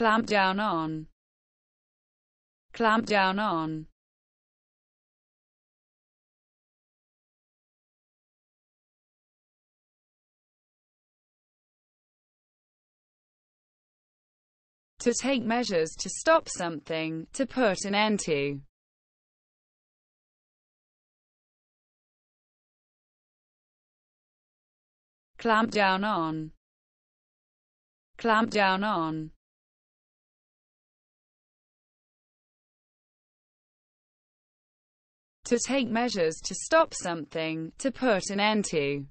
clamp down on, clamp down on. To take measures to stop something, to put an end to. clamp down on, clamp down on. To take measures to stop something, to put an end to.